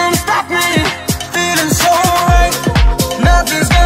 Can't stop me, feeling so right. Nothing's gonna